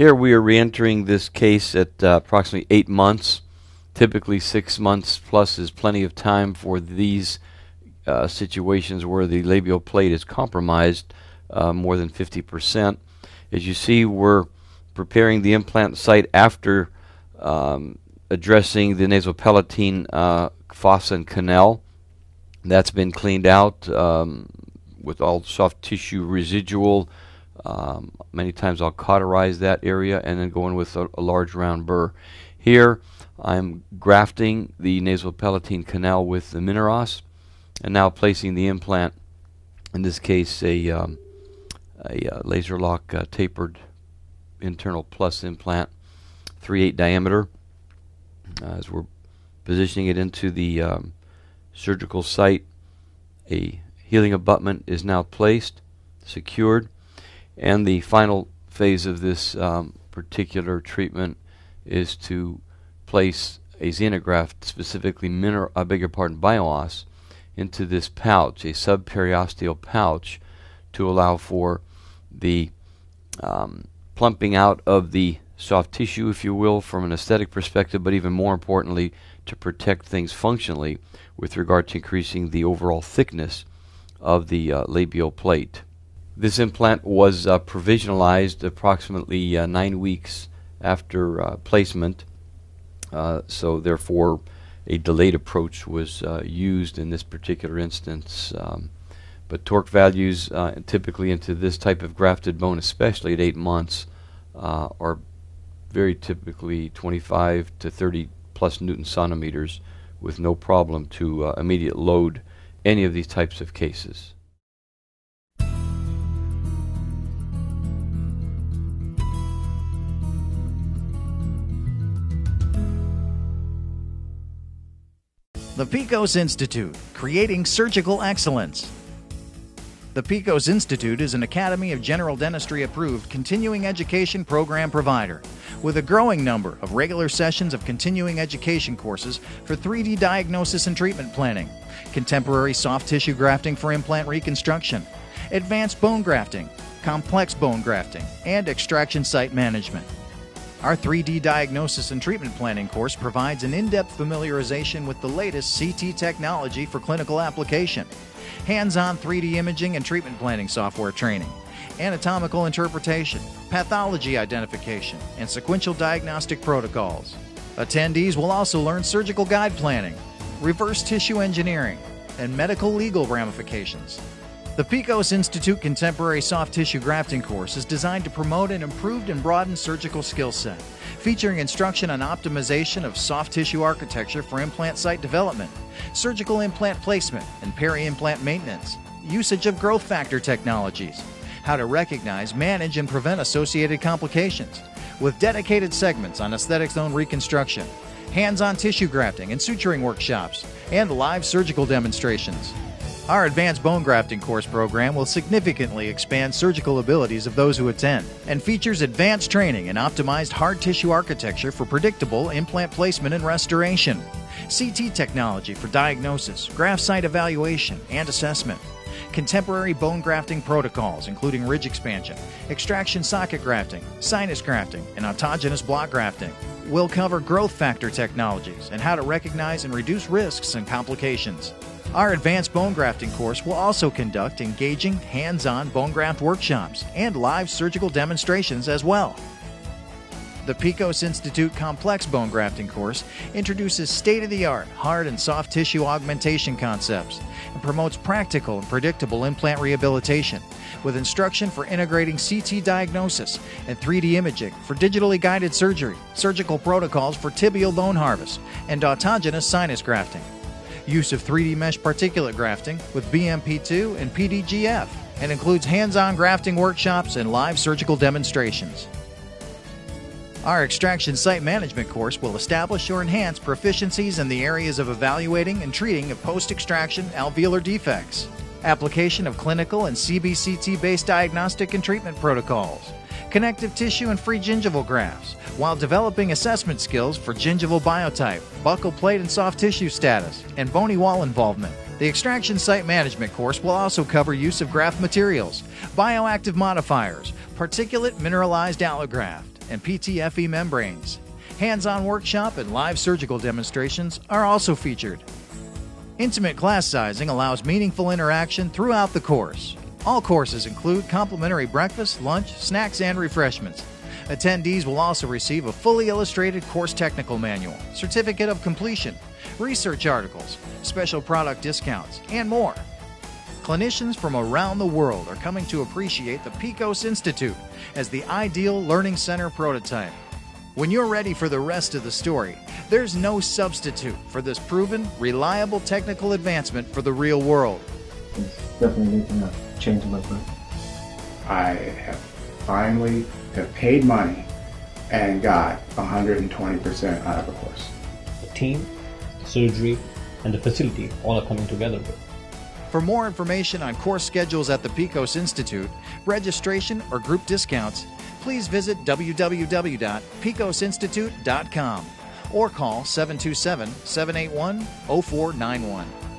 Here we are re-entering this case at uh, approximately eight months. Typically, six months plus is plenty of time for these uh, situations where the labial plate is compromised uh, more than 50%. As you see, we're preparing the implant site after um, addressing the nasopalatine uh, fossa and canal. That's been cleaned out um, with all soft tissue residual. Um, many times I'll cauterize that area and then go in with a, a large round burr. Here I'm grafting the nasopalatine canal with the MinerOss and now placing the implant, in this case a, um, a uh, Laser-Lok uh, tapered internal plus implant, 3 8 diameter. Uh, as we're positioning it into the um, surgical site, a healing abutment is now placed, secured, and the final phase of this um, particular treatment is to place a xenograft, specifically mineral, I beg your pardon, into this pouch, a subperiosteal pouch, to allow for the um, plumping out of the soft tissue, if you will, from an aesthetic perspective, but even more importantly, to protect things functionally with regard to increasing the overall thickness of the uh, labial plate. This implant was uh, provisionalized approximately uh, nine weeks after uh, placement, uh, so therefore a delayed approach was uh, used in this particular instance. Um, but torque values typically into this type of grafted bone, especially at eight months, are very typically 25 to 30 plus newton centimeters with no problem to uh, immediate load any of these types of cases. The Pikos Institute, creating surgical excellence. The Pikos Institute is an Academy of General Dentistry approved continuing education program provider with a growing number of regular sessions of continuing education courses for 3D diagnosis and treatment planning, contemporary soft tissue grafting for implant reconstruction, advanced bone grafting, complex bone grafting, and extraction site management. Our 3D diagnosis and treatment planning course provides an in depth familiarization with the latest CT technology for clinical application hands on 3D imaging and treatment planning software training, anatomical interpretation, pathology identification, and sequential diagnostic protocols. Attendees will also learn surgical guide planning, reverse tissue engineering, and medical legal ramifications. The Pikos Institute Contemporary Soft Tissue Grafting course is designed to promote an improved and broadened surgical skill set, featuring instruction on optimization of soft tissue architecture for implant site development, surgical implant placement and peri-implant maintenance, usage of growth factor technologies, how to recognize, manage, and prevent associated complications, with dedicated segments on aesthetic zone reconstruction, hands-on tissue grafting and suturing workshops, and live surgical demonstrations. Our advanced bone grafting course program will significantly expand surgical abilities of those who attend and features advanced training in optimized hard tissue architecture for predictable implant placement and restoration, CT technology for diagnosis, graft site evaluation, and assessment, contemporary bone grafting protocols, including ridge expansion, extraction socket grafting, sinus grafting, and autogenous block grafting. We'll cover growth factor technologies and how to recognize and reduce risks and complications. Our advanced bone grafting course will also conduct engaging, hands on bone graft workshops and live surgical demonstrations as well. The Pikos Institute Complex Bone Grafting course introduces state of the art hard and soft tissue augmentation concepts and promotes practical and predictable implant rehabilitation with instruction for integrating CT diagnosis and 3D imaging for digitally guided surgery, surgical protocols for tibial bone harvest, and autogenous sinus grafting use of 3D mesh particulate grafting with BMP2 and PDGF, and includes hands on grafting workshops and live surgical demonstrations. Our extraction site management course will establish or enhance proficiencies in the areas of evaluating and treating of post extraction alveolar defects, application of clinical and CBCT based diagnostic and treatment protocols, connective tissue and free gingival grafts, while developing assessment skills for gingival biotype, buccal plate and soft tissue status, and bony wall involvement. The extraction site management course will also cover use of graft materials, bioactive modifiers, particulate mineralized allograft, and PTFE membranes. Hands on workshop and live surgical demonstrations are also featured. Intimate class sizing allows meaningful interaction throughout the course. All courses include complimentary breakfast, lunch, snacks, and refreshments. Attendees will also receive a fully illustrated course technical manual, certificate of completion, research articles, special product discounts, and more. Clinicians from around the world are coming to appreciate the Pikos Institute as the ideal learning center prototype. When you're ready for the rest of the story, there's no substitute for this proven, reliable technical advancement for the real world. It's definitely a change in my life. I have finally have paid money and got 120% out of a course. The team, the surgery, and the facility all are coming together. For more information on course schedules at the Pikos Institute, registration, or group discounts, please visit www.pikosinstitute.com or call 727 781 0491.